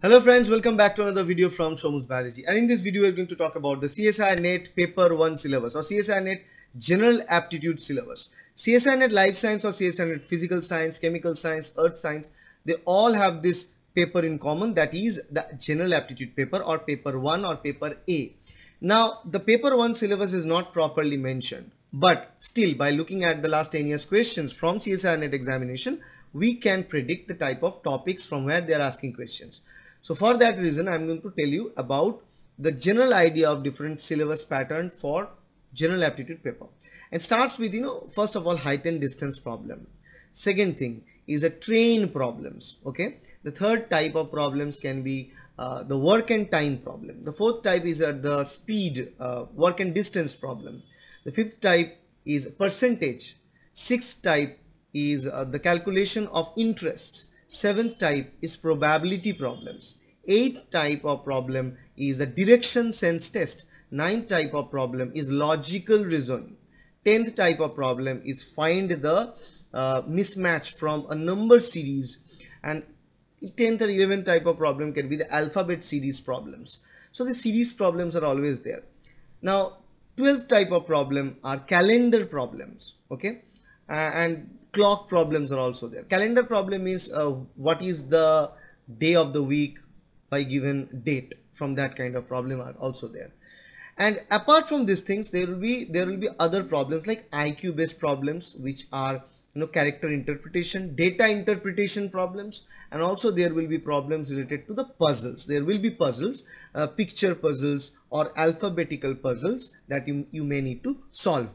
Hello friends, welcome back to another video from Shomu's Biology. And in this video, we're going to talk about the CSIR NET Paper 1 syllabus or CSIR NET General Aptitude syllabus. CSIR NET Life Science or CSIR NET Physical Science, Chemical Science, Earth Science, they all have this paper in common that is the General Aptitude paper or paper 1 or paper A. Now, the paper 1 syllabus is not properly mentioned. But still, by looking at the last 10 years questions from CSIR NET examination, we can predict the type of topics from where they are asking questions. So for that reason, I'm going to tell you about the general idea of different syllabus pattern for general aptitude paper. It starts with, you know, first of all, height and distance problem. Second thing is a train problems. Okay. The third type of problems can be uh, the work and time problem. The fourth type is uh, the speed, uh, work and distance problem. The fifth type is percentage. Sixth type is uh, the calculation of interest Seventh type is probability problems. Eighth type of problem is the direction sense test. Ninth type of problem is logical reasoning. Tenth type of problem is find the uh, mismatch from a number series and 10th or 11th type of problem can be the alphabet series problems. So the series problems are always there. Now 12th type of problem are calendar problems. Okay. And clock problems are also there. Calendar problem is uh, what is the day of the week by given date from that kind of problem are also there. And apart from these things there will be there will be other problems like iq based problems which are you know character interpretation data interpretation problems and also there will be problems related to the puzzles. There will be puzzles uh, picture puzzles or alphabetical puzzles that you, you may need to solve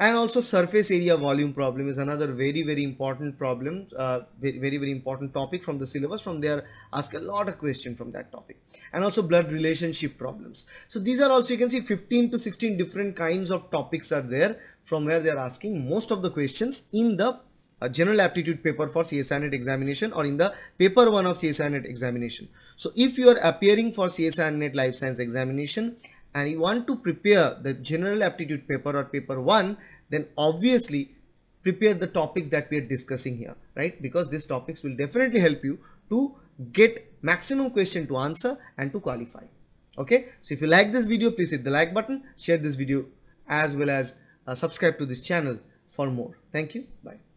and also surface area volume problem is another very very important problem uh, very, very important topic from the syllabus. From there ask a lot of question from that topic. And also blood relationship problems. So these are also you can see 15 to 16 different kinds of topics are there from where they are asking most of the questions in the uh, general aptitude paper for CSIR NET examination or in the paper 1 of CSIR NET examination. So if you are appearing for CSIR NET life science examination and you want to prepare the general aptitude paper or paper 1 then obviously prepare the topics that we are discussing here right? Because these topics will definitely help you to get maximum question to answer and to qualify okay? So if you like this video please hit the like button share this video as well as uh, subscribe to this channel for more. Thank you. Bye